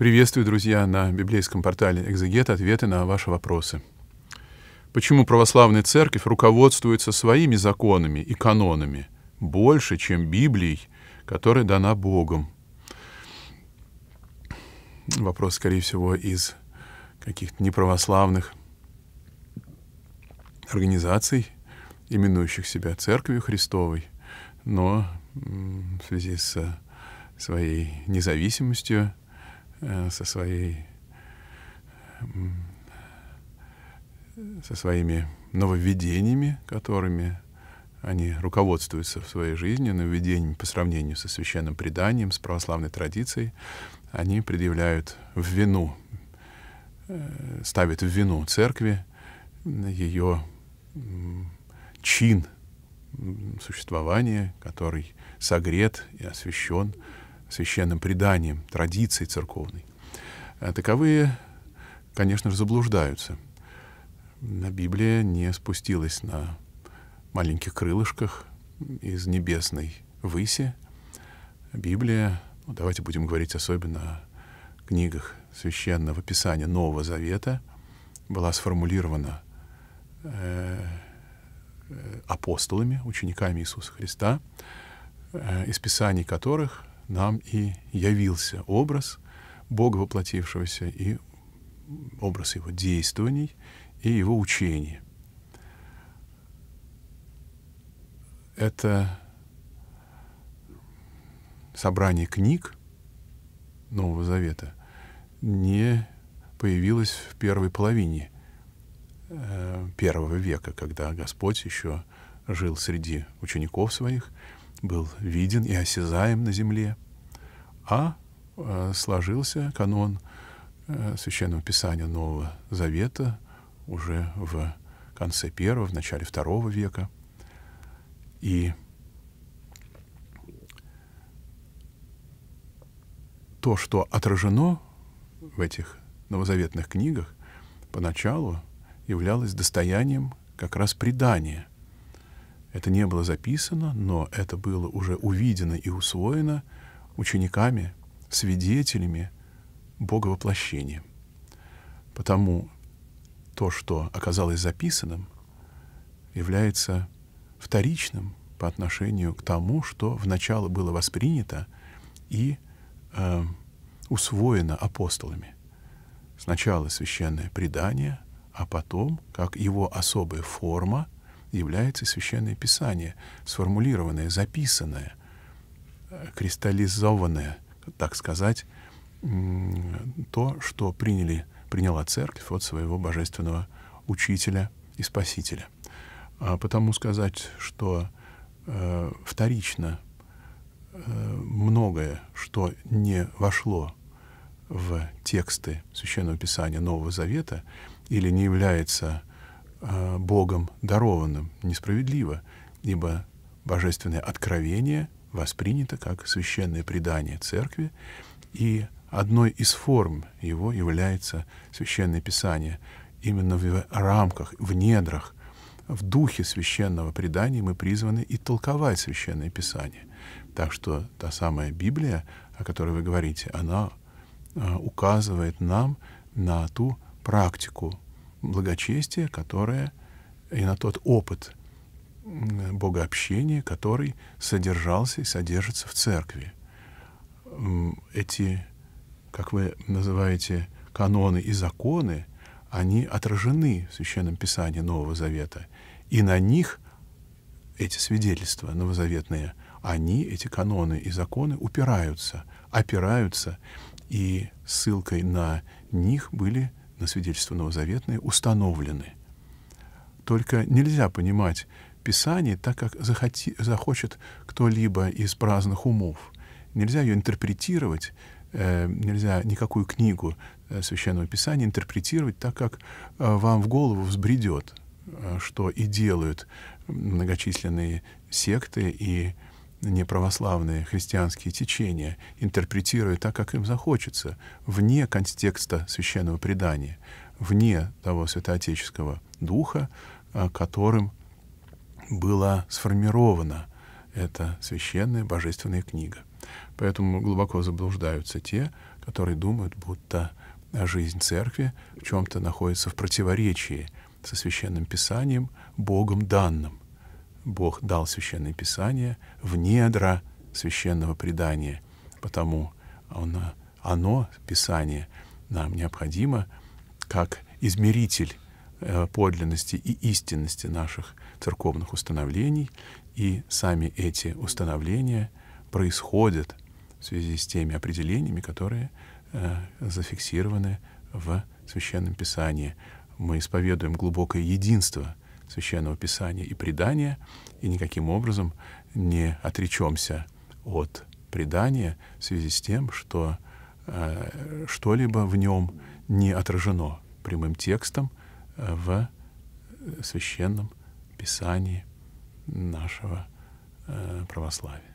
Приветствую, друзья, на библейском портале «Экзегет» ответы на ваши вопросы. Почему православная церковь руководствуется своими законами и канонами больше, чем Библией, которая дана Богом? Вопрос, скорее всего, из каких-то неправославных организаций, именующих себя Церковью Христовой, но в связи с своей независимостью со своей со своими нововведениями, которыми они руководствуются в своей жизни, нововведениями по сравнению со священным преданием, с православной традицией, они предъявляют в вину, э, ставят в вину церкви ее чин существования, который согрет и освящен священным преданием, традицией церковной. А таковые, конечно же, заблуждаются. Библия не спустилась на маленьких крылышках из небесной выси. Библия, ну, давайте будем говорить особенно о книгах священного писания Нового Завета, была сформулирована э, э апостолами, учениками Иисуса Христа, э, из писаний которых нам и явился образ Бога воплотившегося и образ Его действований и Его учений. Это собрание книг Нового Завета не появилось в первой половине э, первого века, когда Господь еще жил среди учеников своих — был виден и осязаем на земле, а э, сложился канон э, Священного Писания Нового Завета уже в конце первого, в начале второго века. И то, что отражено в этих новозаветных книгах, поначалу являлось достоянием как раз предания это не было записано, но это было уже увидено и усвоено учениками, свидетелями Бога воплощения. Потому то, что оказалось записанным, является вторичным по отношению к тому, что вначале было воспринято и э, усвоено апостолами. Сначала священное предание, а потом, как его особая форма — является Священное Писание, сформулированное, записанное, кристаллизованное, так сказать, то, что приняли, приняла Церковь от своего божественного учителя и спасителя. А потому сказать, что э, вторично э, многое, что не вошло в тексты Священного Писания Нового Завета или не является э, Богом дарованным несправедливо, ибо божественное откровение воспринято как священное предание церкви, и одной из форм его является священное писание. Именно в рамках, в недрах, в духе священного предания мы призваны и толковать священное писание. Так что та самая Библия, о которой вы говорите, она э, указывает нам на ту практику благочестие, которое и на тот опыт богообщения, который содержался и содержится в церкви. Эти, как вы называете, каноны и законы, они отражены в Священном Писании Нового Завета. И на них эти свидетельства новозаветные, они, эти каноны и законы, упираются, опираются, и ссылкой на них были на свидетельство новозаветное установлены. Только нельзя понимать Писание так, как захоти, захочет кто-либо из праздных умов. Нельзя ее интерпретировать, э, нельзя никакую книгу э, Священного Писания интерпретировать так, как э, вам в голову взбредет, э, что и делают многочисленные секты и неправославные христианские течения, интерпретируя так, как им захочется, вне контекста священного предания, вне того святоотеческого духа, а, которым была сформирована эта священная божественная книга. Поэтому глубоко заблуждаются те, которые думают, будто жизнь церкви в чем-то находится в противоречии со священным писанием, Богом данным. Бог дал священное писание в недра священного предания, потому оно, оно писание, нам необходимо как измеритель э, подлинности и истинности наших церковных установлений, и сами эти установления происходят в связи с теми определениями, которые э, зафиксированы в Священном Писании. Мы исповедуем глубокое единство Священного Писания и предания, и никаким образом не отречемся от предания в связи с тем, что э, что-либо в нем не отражено прямым текстом э, в священном Писании нашего э, православия.